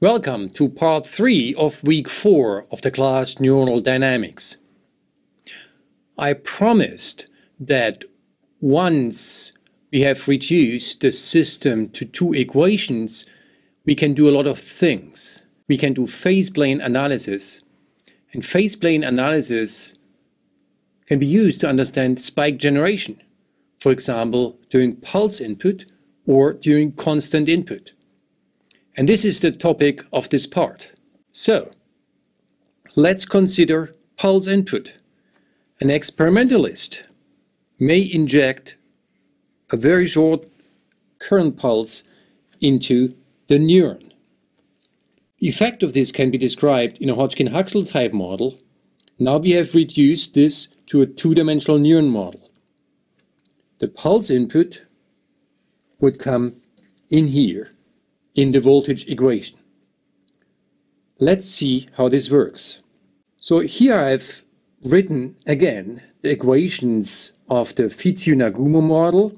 Welcome to part 3 of week 4 of the class Neuronal Dynamics. I promised that once we have reduced the system to two equations, we can do a lot of things. We can do phase plane analysis. And phase plane analysis can be used to understand spike generation, for example, during pulse input or during constant input. And this is the topic of this part. So, let's consider pulse input. An experimentalist may inject a very short current pulse into the neuron. The effect of this can be described in a Hodgkin-Huxley type model. Now we have reduced this to a two-dimensional neuron model. The pulse input would come in here in the voltage equation. Let's see how this works. So here I've written again the equations of the FitzHugh-Nagumo model.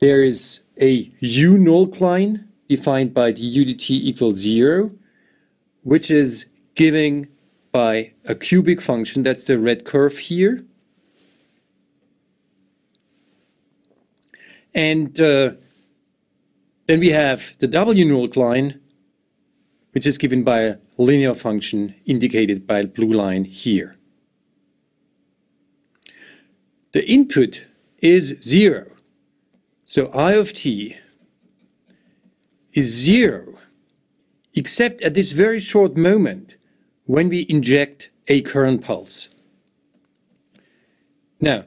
There is a U null line defined by d UDT equals zero, which is giving by a cubic function, that's the red curve here. And uh, then we have the W null line, which is given by a linear function indicated by a blue line here. The input is zero. So I of t is zero, except at this very short moment when we inject a current pulse. Now,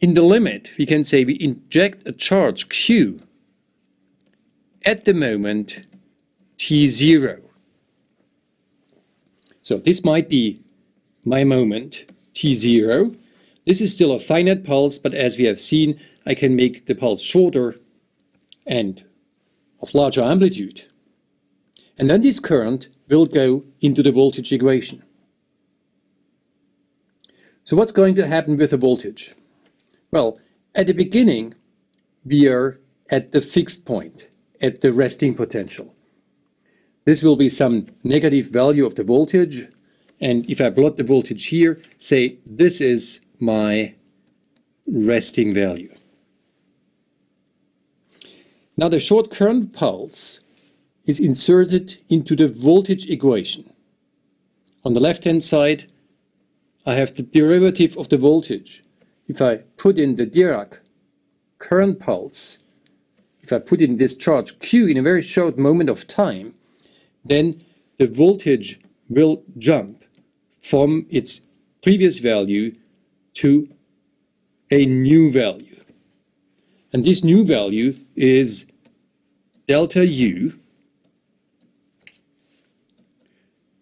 in the limit, we can say we inject a charge q at the moment t0. So this might be my moment t0. This is still a finite pulse, but as we have seen, I can make the pulse shorter and of larger amplitude. And then this current will go into the voltage equation. So what's going to happen with the voltage? Well, at the beginning, we are at the fixed point, at the resting potential. This will be some negative value of the voltage. And if I plot the voltage here, say this is my resting value. Now the short current pulse is inserted into the voltage equation. On the left-hand side, I have the derivative of the voltage. If I put in the Dirac current pulse, if I put in this charge Q in a very short moment of time, then the voltage will jump from its previous value to a new value. And this new value is delta U.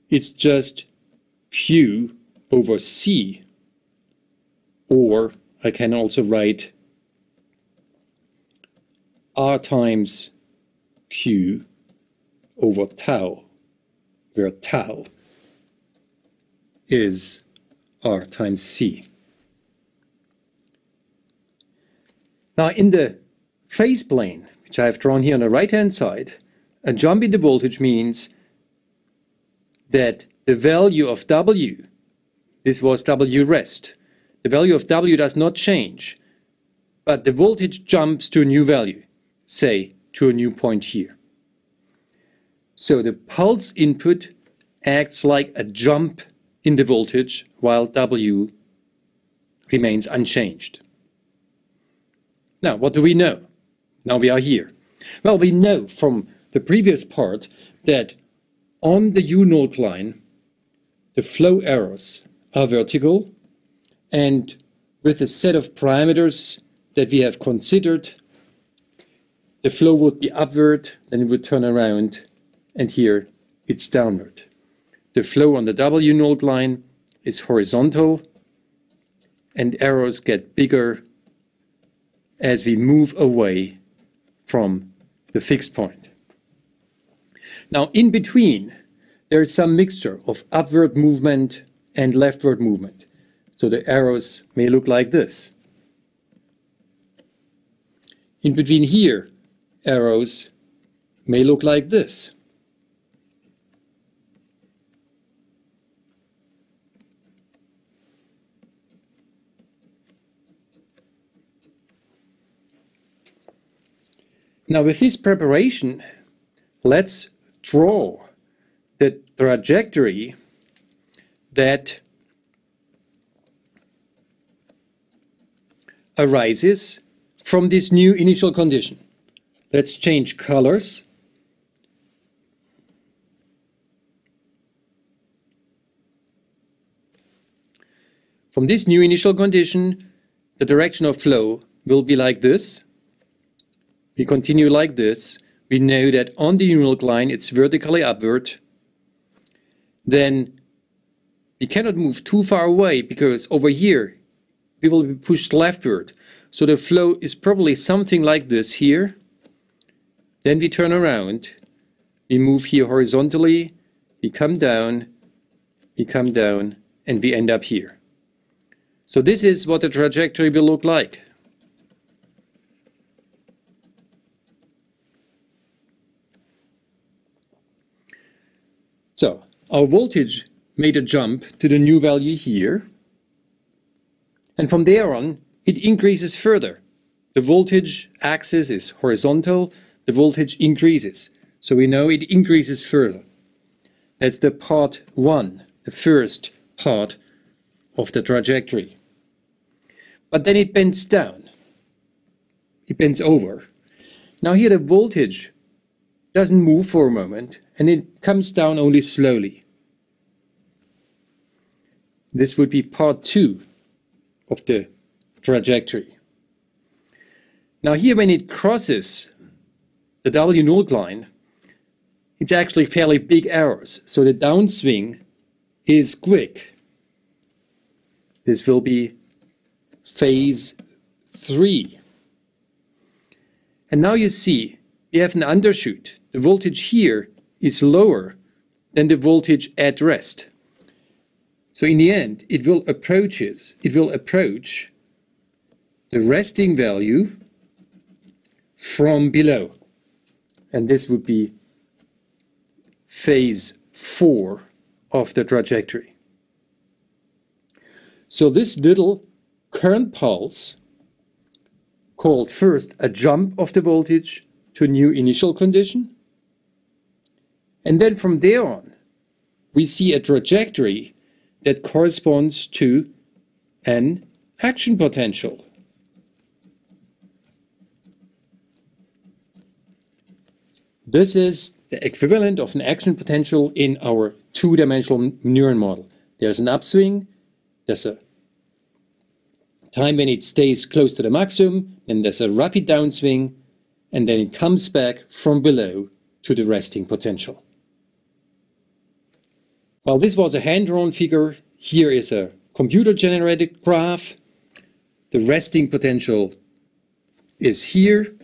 It's just Q over C. Or I can also write R times Q over tau, where tau is R times C. Now in the phase plane, which I have drawn here on the right-hand side, a jump in the voltage means that the value of W, this was W rest, the value of W does not change, but the voltage jumps to a new value, say to a new point here. So the pulse input acts like a jump in the voltage while W remains unchanged. Now, what do we know? Now we are here. Well, we know from the previous part that on the U node line, the flow arrows are vertical, and with a set of parameters that we have considered, the flow would be upward, then it would turn around, and here it's downward. The flow on the W node line is horizontal, and arrows get bigger as we move away from the fixed point. Now, in between, there is some mixture of upward movement and leftward movement. So the arrows may look like this. In between here, arrows may look like this. Now with this preparation, let's draw the trajectory that arises from this new initial condition. Let's change colors. From this new initial condition, the direction of flow will be like this. We continue like this. We know that on the New line it's vertically upward. Then we cannot move too far away because over here we will be pushed leftward. So the flow is probably something like this here. Then we turn around, we move here horizontally, we come down, we come down, and we end up here. So this is what the trajectory will look like. So our voltage made a jump to the new value here. And from there on, it increases further. The voltage axis is horizontal, the voltage increases. So we know it increases further. That's the part one, the first part of the trajectory. But then it bends down. It bends over. Now here the voltage doesn't move for a moment and it comes down only slowly. This would be part two of the trajectory. Now here when it crosses the W naught line, it's actually fairly big errors. So the downswing is quick. This will be phase three. And now you see we have an undershoot. The voltage here is lower than the voltage at rest. So in the end, it will approaches, it will approach the resting value from below. And this would be phase four of the trajectory. So this little current pulse, called first a jump of the voltage to new initial condition, and then from there on, we see a trajectory that corresponds to an action potential. This is the equivalent of an action potential in our two-dimensional neuron model. There's an upswing, there's a time when it stays close to the maximum, then there's a rapid downswing, and then it comes back from below to the resting potential. Well, this was a hand-drawn figure. Here is a computer-generated graph. The resting potential is here.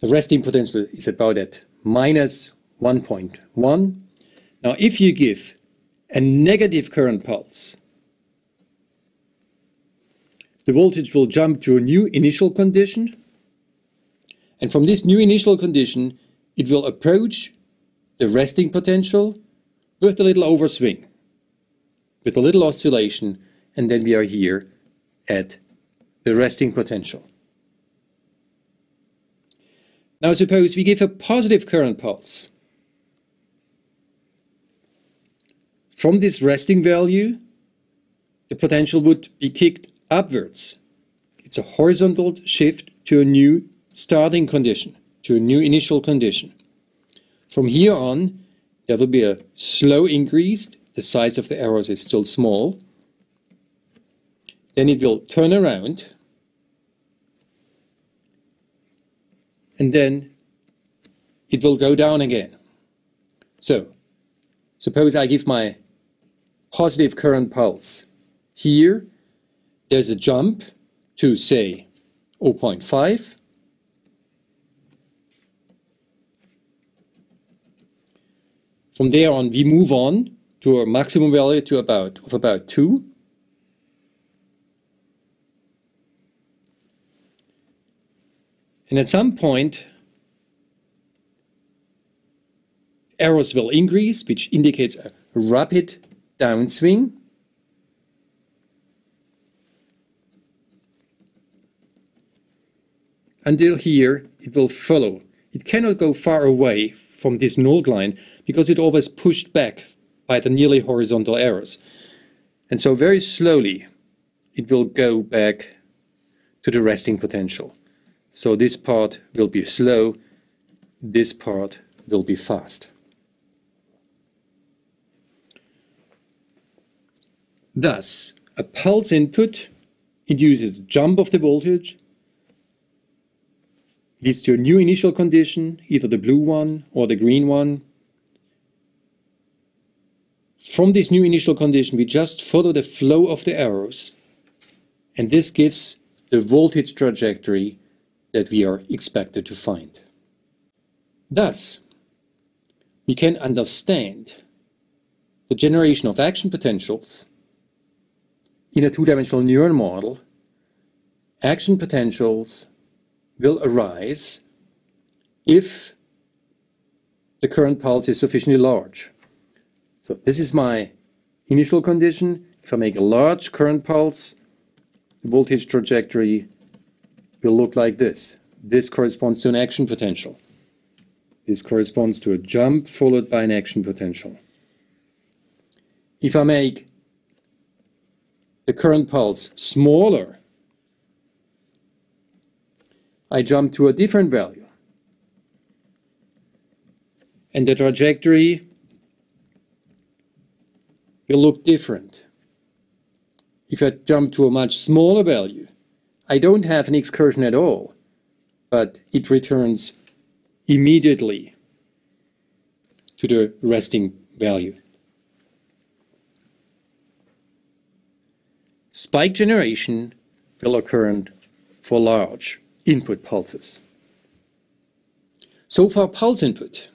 The resting potential is about at minus 1.1. Now, if you give a negative current pulse, the voltage will jump to a new initial condition. And from this new initial condition, it will approach the resting potential with a little overswing, with a little oscillation, and then we are here at the resting potential. Now suppose we give a positive current pulse. From this resting value, the potential would be kicked upwards. It's a horizontal shift to a new starting condition, to a new initial condition. From here on, there will be a slow increase. The size of the arrows is still small. Then it will turn around. And then it will go down again. So, suppose I give my positive current pulse. Here, there's a jump to, say, 0.5. From there on, we move on to a maximum value to about of about 2. And at some point, errors will increase, which indicates a rapid downswing. Until here, it will follow. It cannot go far away from this null line because it always pushed back by the nearly horizontal errors. And so very slowly, it will go back to the resting potential. So this part will be slow, this part will be fast. Thus, a pulse input induces a jump of the voltage, leads to a new initial condition, either the blue one or the green one. From this new initial condition, we just follow the flow of the arrows, and this gives the voltage trajectory that we are expected to find. Thus, we can understand the generation of action potentials in a two-dimensional neuron model, action potentials will arise if the current pulse is sufficiently large. So this is my initial condition. If I make a large current pulse, the voltage trajectory will look like this. This corresponds to an action potential. This corresponds to a jump followed by an action potential. If I make the current pulse smaller, I jump to a different value. And the trajectory will look different. If I jump to a much smaller value, I don't have an excursion at all, but it returns immediately to the resting value. Spike generation will occur for large input pulses. So far pulse input.